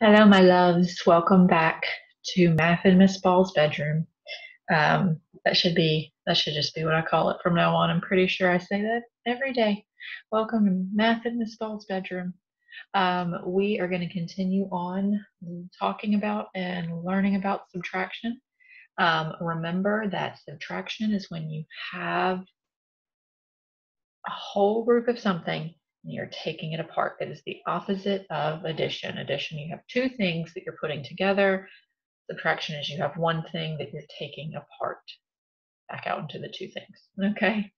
Hello, my loves. Welcome back to Math and Miss Ball's bedroom. Um, that should be that should just be what I call it from now on. I'm pretty sure I say that every day. Welcome to Math and Miss Ball's bedroom. Um, we are going to continue on talking about and learning about subtraction. Um, remember that subtraction is when you have a whole group of something you're taking it apart. It is the opposite of addition. Addition, you have two things that you're putting together. Subtraction is you have one thing that you're taking apart back out into the two things. Okay.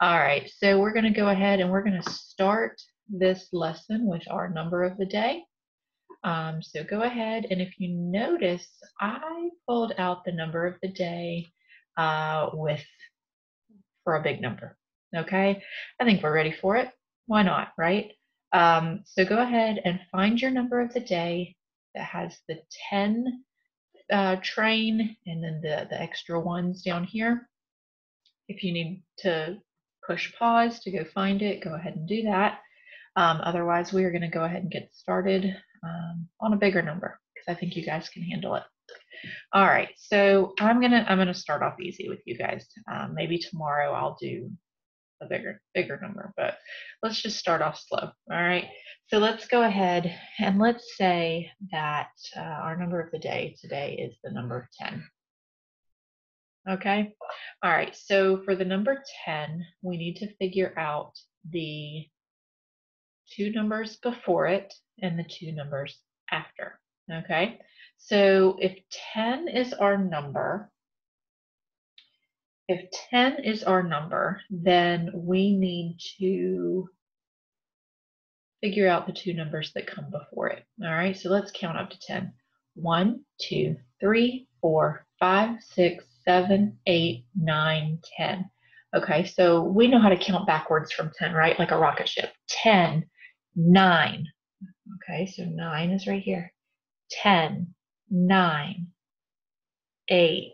All right. So we're going to go ahead and we're going to start this lesson with our number of the day. Um, so go ahead and if you notice, I pulled out the number of the day uh, with for a big number. Okay. I think we're ready for it why not, right? Um, so go ahead and find your number of the day that has the 10 uh, train and then the, the extra ones down here. If you need to push pause to go find it, go ahead and do that. Um, otherwise, we are going to go ahead and get started um, on a bigger number because I think you guys can handle it. All right, so I'm gonna I'm gonna start off easy with you guys. Um, maybe tomorrow I'll do a bigger bigger number, but let's just start off slow. All right. So let's go ahead and let's say that uh, our number of the day today is the number 10. Okay. All right. So for the number 10, we need to figure out the two numbers before it and the two numbers after. Okay. So if 10 is our number, if 10 is our number, then we need to figure out the two numbers that come before it. All right, so let's count up to 10. 1, 2, 3, 4, 5, 6, 7, 8, 9, 10. Okay, so we know how to count backwards from 10, right? Like a rocket ship. 10, 9. Okay, so 9 is right here. 10, 9, 8,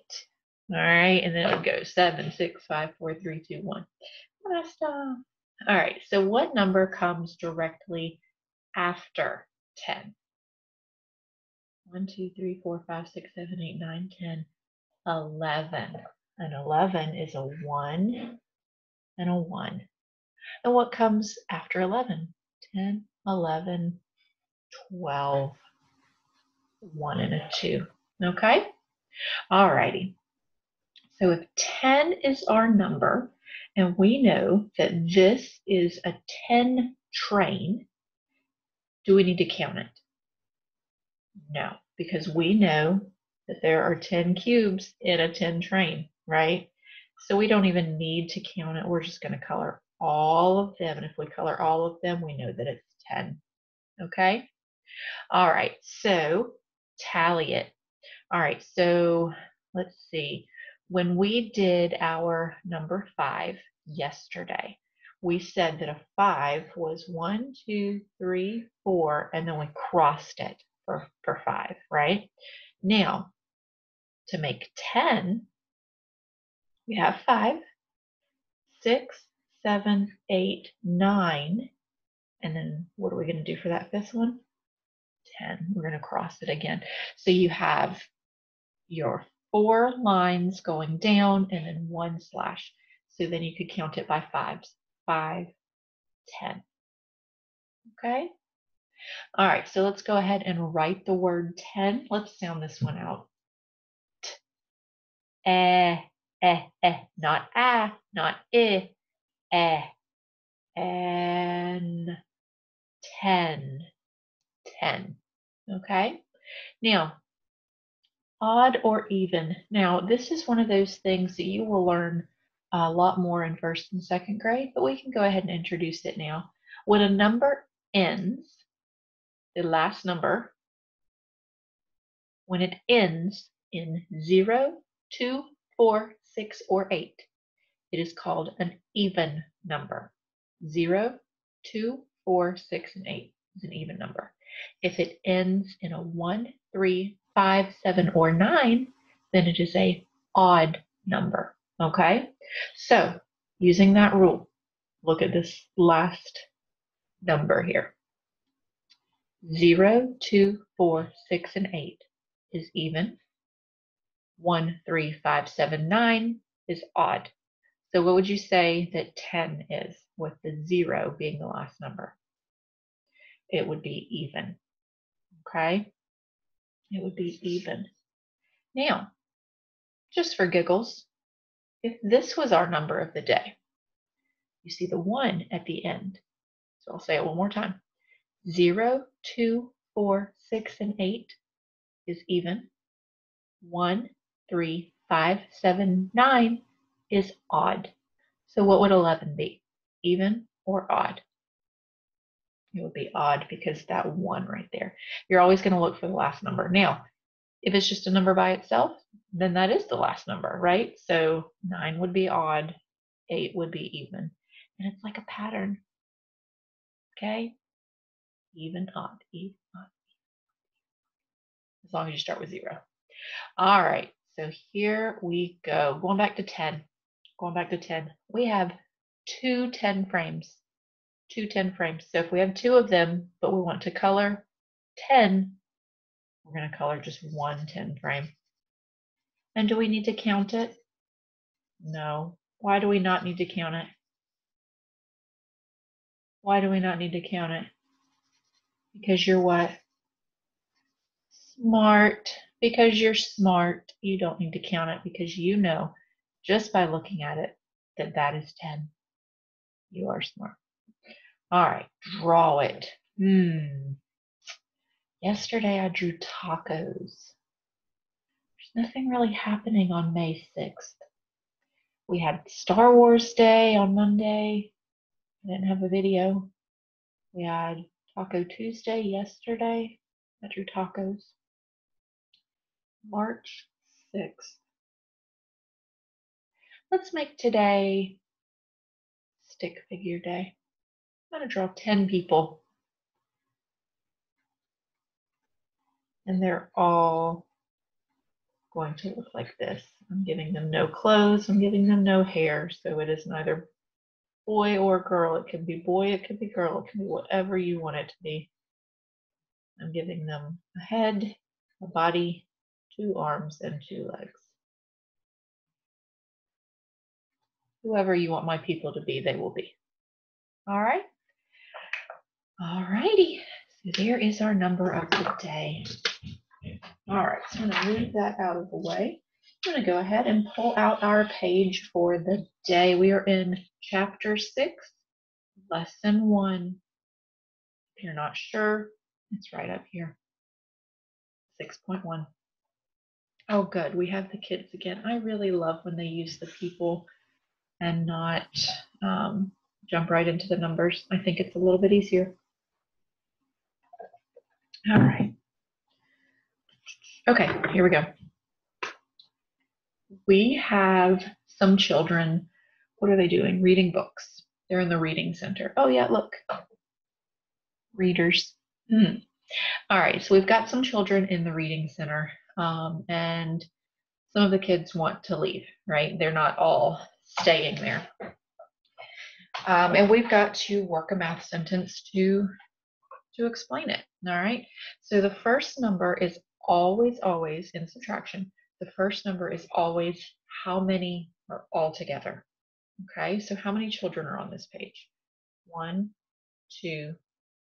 all right, and then it would go seven, six, five, four, three, two, one. Um, all right, so what number comes directly after 10? 1, 2, 3, 4, 5, 6, 7, 8, 9, 10, 11. And 11 is a 1 and a 1. And what comes after 11? 10, 11, 12, 1 and a 2. Okay? All righty. So if 10 is our number, and we know that this is a 10 train, do we need to count it? No, because we know that there are 10 cubes in a 10 train, right? So we don't even need to count it. We're just going to color all of them. And if we color all of them, we know that it's 10. Okay? All right, so tally it. All right, so let's see when we did our number five yesterday, we said that a five was one, two, three, four, and then we crossed it for, for five, right? Now, to make 10, we have five, six, seven, eight, nine, and then what are we going to do for that fifth one? 10. We're going to cross it again. So you have your four lines going down and then one slash. So then you could count it by fives. Five, ten. Okay? All right, so let's go ahead and write the word 10. Let's sound this one out. T, eh, eh, eh, not ah, not i, eh, and 10, 10. Okay? Now, odd or even. Now, this is one of those things that you will learn a lot more in first and second grade, but we can go ahead and introduce it now. When a number ends, the last number, when it ends in 0, 2, 4, 6, or 8, it is called an even number. 0, 2, 4, 6, and 8 is an even number. If it ends in a 1, 3, five, seven, or nine, then it is a odd number. Okay? So using that rule, look at this last number here. 0, 2, 4, 6, and 8 is even. 1, 3, 5, 7, 9 is odd. So what would you say that 10 is with the 0 being the last number? It would be even. Okay? It would be even. Now, just for giggles, if this was our number of the day, you see the 1 at the end. So I'll say it one more time. 0, 2, 4, 6, and 8 is even. 1, 3, 5, 7, 9 is odd. So what would 11 be? Even or odd? It would be odd because that 1 right there. You're always going to look for the last number. Now, if it's just a number by itself, then that is the last number, right? So 9 would be odd, 8 would be even. And it's like a pattern. Okay? even, odd, even, odd. As long as you start with zero. All right, so here we go. Going back to 10. Going back to 10. We have two 10 frames. Two 10 frames. So if we have two of them, but we want to color 10, we're going to color just one 10 frame. And do we need to count it? No. Why do we not need to count it? Why do we not need to count it? Because you're what? Smart. Because you're smart, you don't need to count it because you know just by looking at it that that is 10. You are smart. All right, draw it. Hmm. Yesterday I drew tacos. There's nothing really happening on May 6th. We had Star Wars Day on Monday. I didn't have a video. We had Taco Tuesday yesterday. I drew tacos. March 6th. Let's make today stick figure day. I'm going to draw 10 people. And they're all going to look like this. I'm giving them no clothes. I'm giving them no hair. So it is neither boy or girl. It can be boy, it can be girl, it can be whatever you want it to be. I'm giving them a head, a body, two arms, and two legs. Whoever you want my people to be, they will be. All right. All righty. So there is our number of the day. All right, so I'm going to move that out of the way. I'm going to go ahead and pull out our page for the day. We are in chapter 6, lesson 1. If you're not sure, it's right up here. 6.1. Oh, good. We have the kids again. I really love when they use the people and not um, jump right into the numbers. I think it's a little bit easier. All right. Okay, here we go we have some children. What are they doing? Reading books. They're in the reading center. Oh, yeah, look. Readers. Hmm. All right, so we've got some children in the reading center, um, and some of the kids want to leave, right? They're not all staying there. Um, and we've got to work a math sentence to to explain it. All right. So the first number is always, always in subtraction the first number is always how many are all together. Okay, so how many children are on this page? One, two,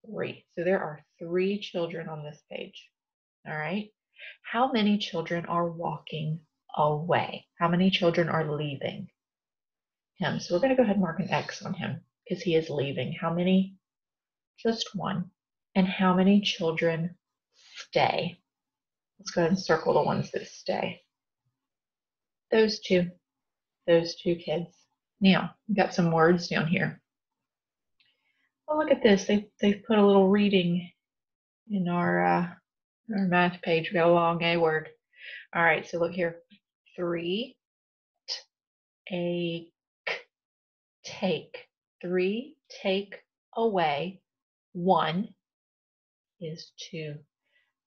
three. So there are three children on this page. All right. How many children are walking away? How many children are leaving him? So we're going to go ahead and mark an X on him because he is leaving. How many? Just one. And how many children stay? Let's go ahead and circle the ones that stay. Those two, those two kids. Now, we've got some words down here. Oh, look at this. They, they've put a little reading in our, uh, our math page. We got a long A word. All right, so look here. Three, t, a, k, take. Three, take away. One is two.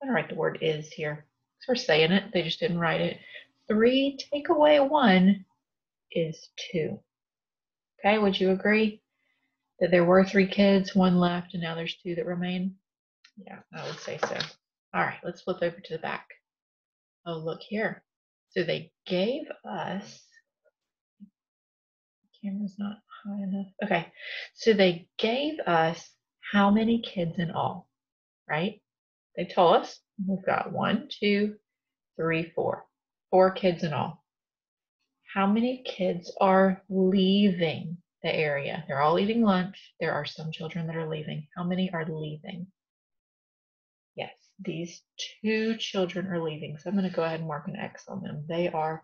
I'm gonna write the word is here. Because we're saying it, they just didn't write it. Three take away one is two. Okay, would you agree that there were three kids, one left, and now there's two that remain? Yeah, I would say so. All right, let's flip over to the back. Oh, look here. So they gave us, camera's not high enough. Okay, so they gave us how many kids in all, right? They told us we've got one, two, three, four, four kids in all. How many kids are leaving the area? They're all eating lunch. There are some children that are leaving. How many are leaving? Yes, these two children are leaving. So I'm going to go ahead and mark an X on them. They are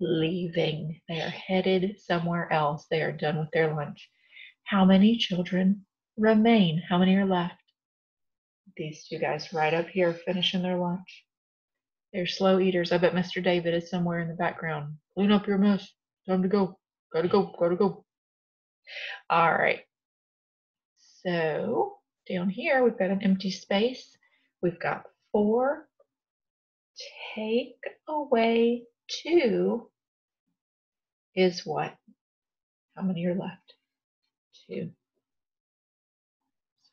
leaving. They are headed somewhere else. They are done with their lunch. How many children remain? How many are left? These two guys right up here finishing their lunch. They're slow eaters. I bet Mr. David is somewhere in the background. Clean up your mess. Time to go. Gotta go. Gotta go. All right. So down here, we've got an empty space. We've got four. Take away two is what? How many are left? Two.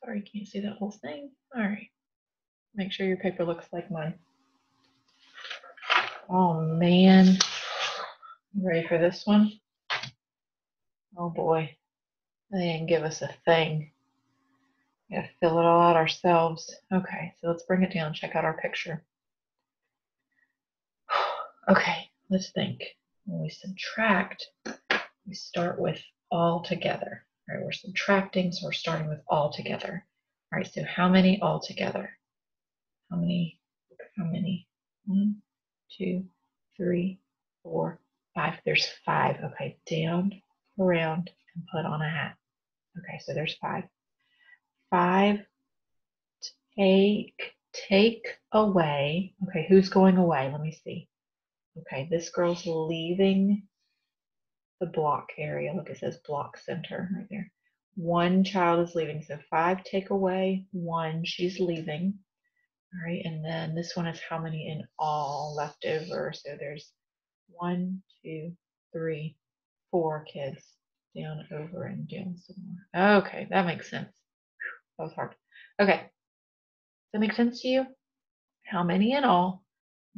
Sorry, can't see that whole thing. All right. Make sure your paper looks like mine. Oh man. Ready for this one? Oh boy. They didn't give us a thing. We gotta fill it all out ourselves. Okay, so let's bring it down, check out our picture. Okay, let's think. When we subtract, we start with all together. All right, we're subtracting, so we're starting with all together. All right, so how many all together? How many? How many? One, two, three, four, five. There's five. Okay, down, around, and put on a hat. Okay, so there's five. Five, take, take away. Okay, who's going away? Let me see. Okay, this girl's leaving the block area. Look, it says block center right there. One child is leaving, so five take away, one, she's leaving. All right, and then this one is how many in all left over. So there's one, two, three, four kids down, over, and down some more. Okay, that makes sense. That was hard. Okay, does that make sense to you? How many in all?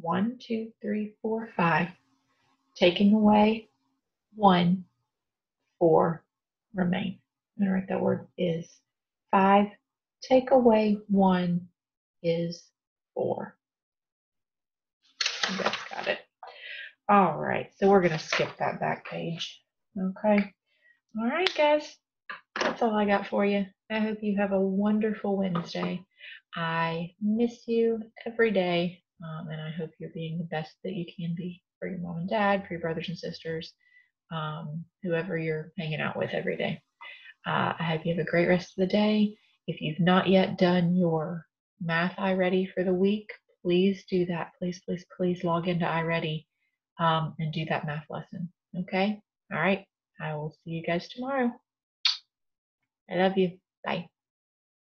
One, two, three, four, five. Taking away one, four remain. I'm going to write that word is five. Take away one is four. You guys got it. All right, so we're going to skip that back page. Okay. All right, guys. That's all I got for you. I hope you have a wonderful Wednesday. I miss you every day, um, and I hope you're being the best that you can be for your mom and dad, for your brothers and sisters, um, whoever you're hanging out with every day. Uh, I hope you have a great rest of the day. If you've not yet done your math iReady for the week, please do that. Please, please, please log into iReady um, and do that math lesson. Okay? All right. I will see you guys tomorrow. I love you. Bye.